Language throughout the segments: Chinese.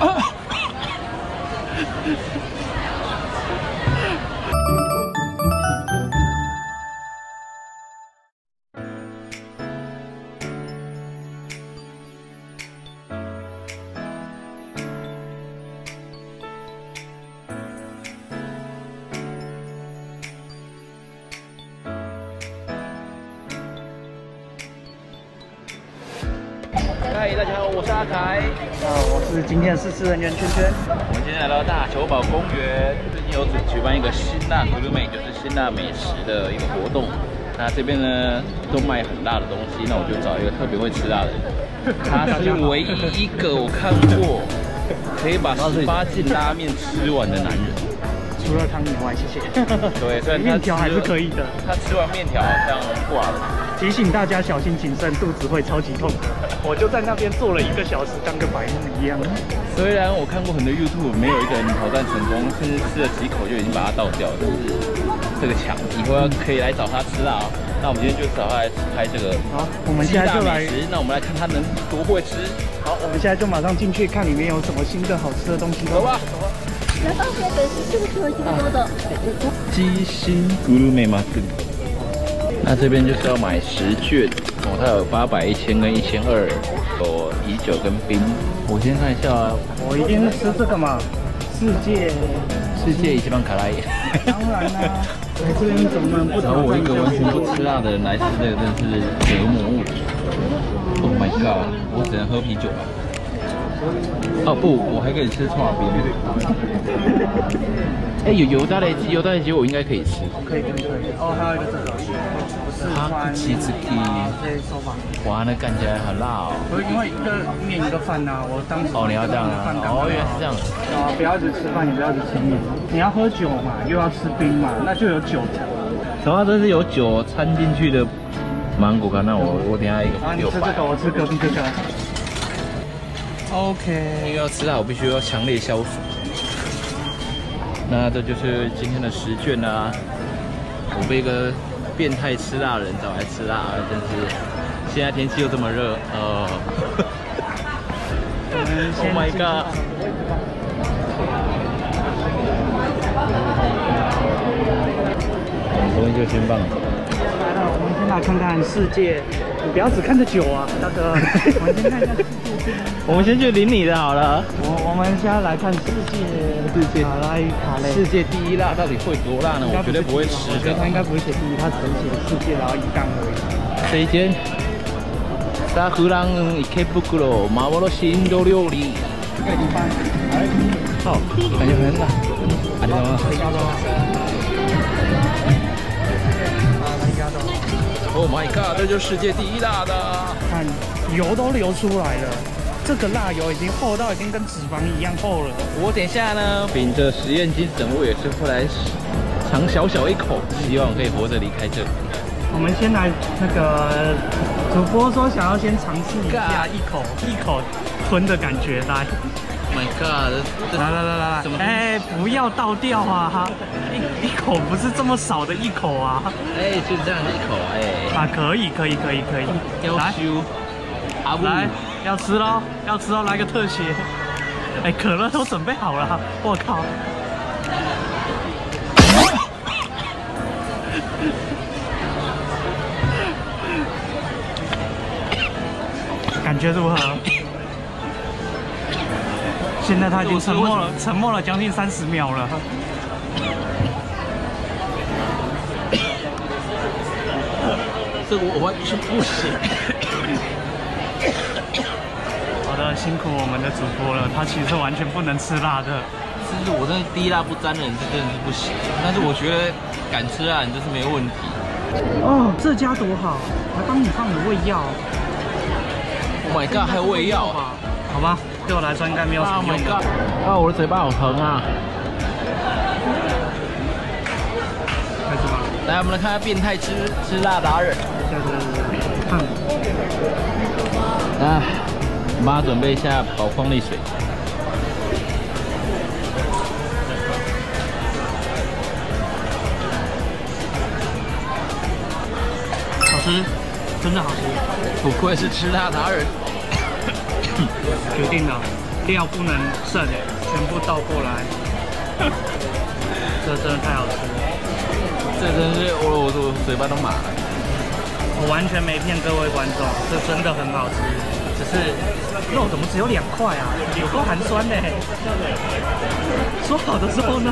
uh. 我是阿凯。啊，我是今天的试吃人员圈圈。我们今天来到大球堡公园，最近有举举办一个辛辣 g r u m 就是辛辣美食的一个活动。那这边呢都卖很辣的东西，那我就找一个特别会吃辣的人。他是唯一一个我看过可以把十八斤拉面吃完的男人。除了汤以外，谢谢。对，虽然他面条还是可以的。他吃完面条好像挂了。提醒大家小心谨慎，肚子会超级痛。我就在那边坐了一个小时，当个白目一样。虽然我看过很多 YouTube，没有一个人挑战成功，甚至吃了几口就已经把它倒掉，但是这个强，以后要可以来找他吃啦。那我们今天就找他来拍这个好，我们现在就来，那我们来看他能多会吃。好，我们现在就马上进去看里面有什么新的好吃的东西。走吧，走吧。鸡心咕噜美马根。那这边就是要买十券哦，它有八百、一千跟一千二，有啤酒跟冰。我先看一下啊，我一定是吃这个嘛，世界世界一番卡拉耶。当然啦，来这边怎么不？然后我一个完全不吃辣的人来吃这个，真是折磨物。Oh my god，我只能喝啤酒了。哦不，我还可以吃葱花饼。哎，有油炸的鸡，油炸的鸡我应该可以吃。可以可以可以。哦，还有一个这个，哈奇子鸡。哇，那看起来很辣哦。不是因为一个面一个饭呐，我当时哦你要这样啊？哦原来是这样。啊，不要只吃饭，也不要只吃面。你要喝酒嘛，又要吃冰嘛，那就有酒。什么？这是有酒掺进去的芒果干？那我我等下一个。啊，你吃这个，我吃隔壁这个。OK，因为要吃辣，我必须要强烈消暑。那这就是今天的十卷啦。我被一个变态吃辣的人找来吃辣，真是现在天气又这么热，呃。Oh my god！东西就先放。来了，我们先来看看世界。你不要只看着酒啊，大哥。我们先看一下世界。我们先去领你的好了。我我们现在来看世界，世界卡拉伊卡嘞。世界第一辣到底会多辣呢？我绝对不会吃。我觉得他应该不会写第一，他只能写世界，然后一杠而已。这一间。サフラン池袋幻インド料理。这个一般。好，感觉很辣。ありが Oh my god！这就是世界第一辣的，看油都流出来了，这个辣油已经厚到已经跟脂肪一样厚了。我等下呢，秉着实验精神，我也是会来尝小小一口，希望可以活着离开这里。我们先来那个主播说想要先尝试一下一口一口吞的感觉，来。My God！来来来来来，哎，不要倒掉啊！一一口不是这么少的一口啊！哎，就这样一口哎！啊，可以可以可以可以，来，来，要吃喽，要吃喽，来个特写！哎，可乐都准备好了，我靠！感觉如何？现在他已经沉默了，沉默了将近三十秒了。这个我完全不行。好的，辛苦我们的主播了，他其实完全不能吃辣的。其实我真的低辣不沾的人这真的是不行，但是我觉得敢吃辣你就是没问题。哦，这家多好，还帮你放了胃药。Oh my god，还有胃药啊？好吧。对我来说应该没有什么用的。啊，我的嘴巴好疼啊！开始吧。来，我们来看看变态吃吃辣达人。看。来，妈准备一下宝矿力水。好吃，真的好吃。不愧是吃辣达人。决定了，料不能剩，全部倒过来。这真的太好吃了，这真是我我我嘴巴都麻了。我完全没骗各位观众，这真的很好吃，只是肉怎么只有两块啊？有够寒酸呢。说好的时候呢？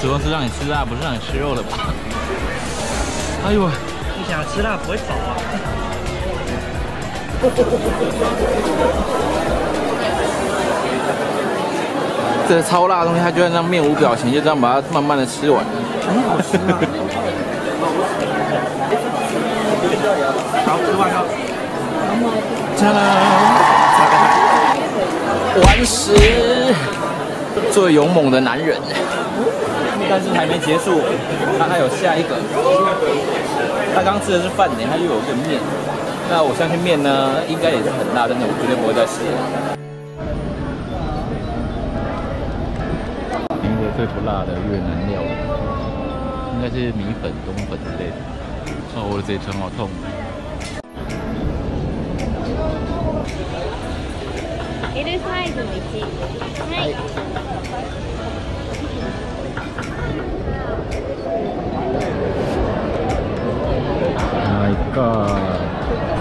主要是让你吃辣，不是让你吃肉的吧？哎呦，你想吃辣不会走啊？这超辣的东西，他居然这样面无表情，就这样把它慢慢的吃完，很好吃啊！好，吃完了。加啦！完食，最勇猛的男人。但是还没结束，他还有下一个。他刚吃的是饭呢，他又有一个面。那我相信面呢，应该也是很辣，但是我绝对不会再吃了。最不辣的越南料理，应该是米粉、冬粉之类的。哦，我的嘴唇好痛。L サイズの1。はい。My God！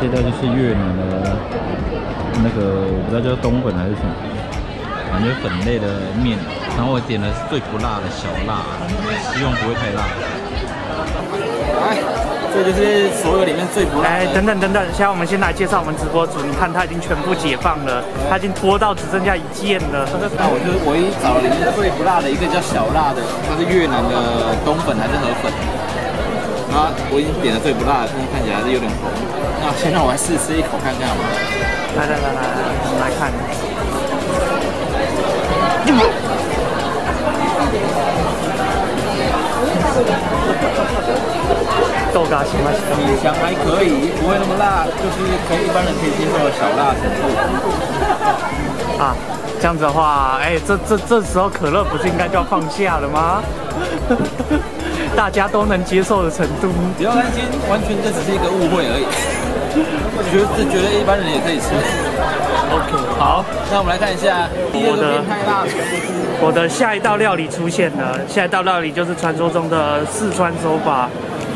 现在就是越南的那个，我不知道叫冬粉还是什么，感觉粉类的面。然后我点的是最不辣的小辣，希望不会太辣。来，这就是所有里面最不辣。哎，等等等等，现在我们先来介绍我们直播组。你看，他已经全部解放了，他已经拖到只剩下一件了。那我就唯一找了里面最不辣的一个叫小辣的，它是越南的冬粉还是河粉？啊，我已经点了最不辣的，看起来还是有点红。那先让我来试吃一口看看好吗？来来来来来，我们来看。豆咖行吗？米香还可以，不会那么辣，就是可以一般人可以接受的小辣程度。啊，这样子的话，哎，这这这时候可乐不是应该就要放下了吗？大家都能接受的程度。不要担心，完全这只是一个误会而已。觉得觉得一般人也可以吃。OK，好，那我们来看一下我的。我的下一道料理出现了，下一道料理就是传说中的四川手把。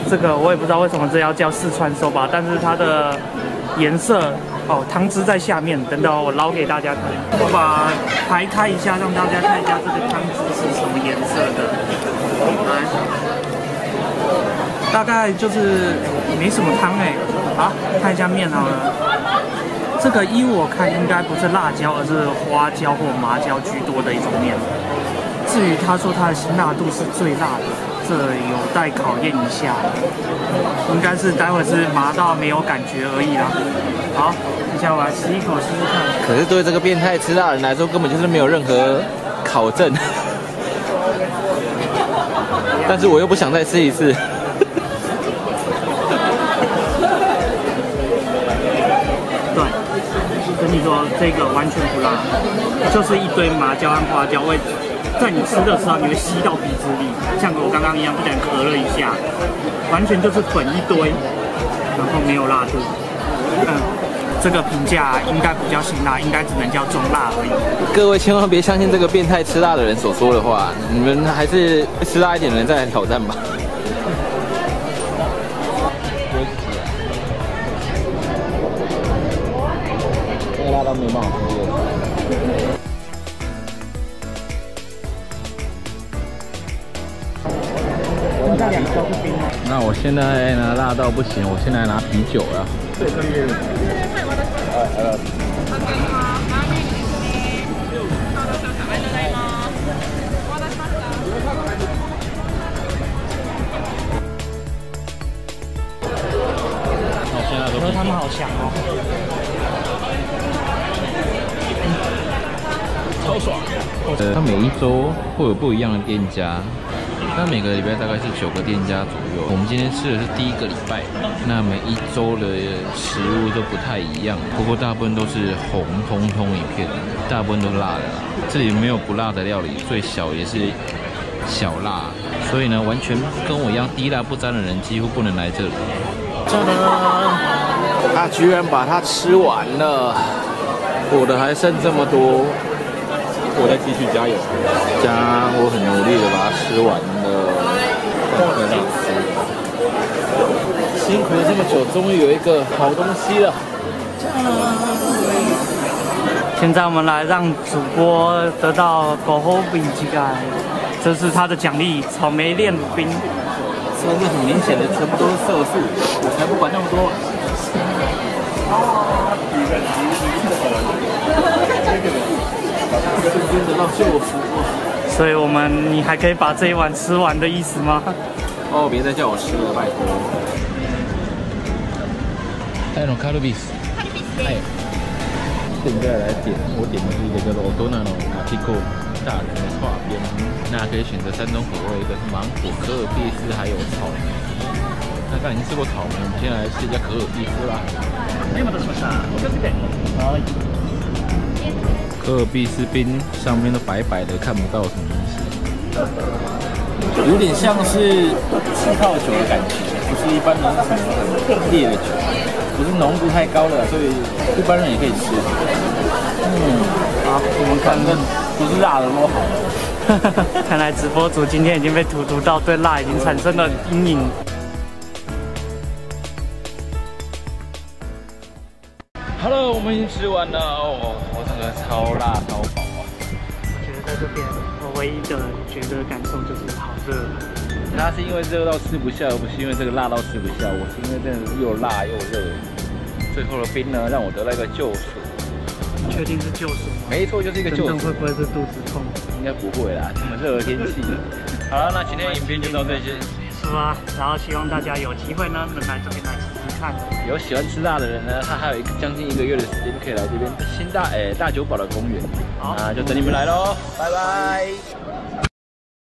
这个我也不知道为什么这要叫四川手把，但是它的颜色哦，汤汁在下面。等等，我捞给大家看。我把排开一下，让大家看一下这个汤汁是什么颜色的。来，大概就是没什么汤哎。好，看一下面好了。这个依我看，应该不是辣椒，而是花椒或麻椒居多的一种面。至于他说它的辛辣度是最辣的，这有待考验一下。应该是待会是麻到没有感觉而已啦。好，接下来我来吃一口试试看。可是对这个变态吃辣人来说，根本就是没有任何考证。但是我又不想再吃一次。对跟你说，这个完全不辣，就是一堆麻椒和花椒味，在你吃的时候，你会吸到鼻子里，像我刚刚一样，不点咳了一下，完全就是粉一堆，然后没有辣度。嗯，这个评价应该不叫辛辣，应该只能叫中辣而已。各位千万别相信这个变态吃辣的人所说的话，你们还是吃辣一点的人再来挑战吧。辣到没办法吃那我现在呢辣到不行，我现在拿啤酒了。我说他们好强哦。超爽！呃，它每一周会有不一样的店家，那每个礼拜大概是九个店家左右。我们今天吃的是第一个礼拜，那每一周的食物都不太一样，不过大部分都是红彤彤一片，大部分都辣的。这里没有不辣的料理，最小也是小辣，所以呢，完全跟我一样低辣不沾的人几乎不能来这里。他居然把它吃完了，我的还剩这么多。我再继续加油，加我很努力的把它吃完了，快让吃。辛苦了这么久，终于有一个好东西了。现在我们来让主播得到狗后饼鸡盖，这是他的奖励——草莓炼乳冰。这是很明显的，全部都是色素，我才不管那么多。得到救赎。所以我们，你还可以把这一碗吃完的意思吗？哦，别再叫我吃了，拜托。那种卡路比斯。哎。现在来点，我点的是一个叫做奥多纳诺马提克大人的画边，那可以选择三种口味，一个是芒果、可尔必斯，还有草莓。那刚已经吃过草莓，我们先来试一下可尔必斯啦。可尔必斯冰上面都白白的，看不到什么东西，有点像是气泡酒的感觉，不是一般的很烈的酒，不是浓度太高了，所以一般人也可以吃。嗯，好，我们看看不是辣的多 好。看来直播组今天已经被荼毒到，对辣已经产生了阴影。Hello，我们已经吃完了哦。超辣超饱啊！我觉得在这边，我唯一的觉得感受就是好热。那是因为热到吃不下，而不是因为这个辣到吃不下。我是因为真的是又辣又热。最后的冰呢，让我得到一个救赎。确定是救赎吗？没错，就是一个救赎。会不会是肚子痛？应该不会啦，这么热的天气。好了，那今天影片就到这些。是吧？然后希望大家有机会呢，能来这边来。有喜欢吃辣的人呢，他还有一个将近一个月的时间可以来这边新大诶大久保的公园，好，那就等你们来喽，拜拜。